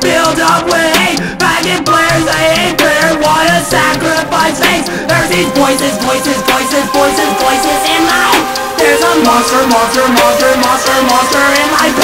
Build up with hate Faggot players, I hate prayer Wanna sacrifice face There's these voices, voices, voices, voices, voices in my There's a monster, monster, monster, monster, monster in my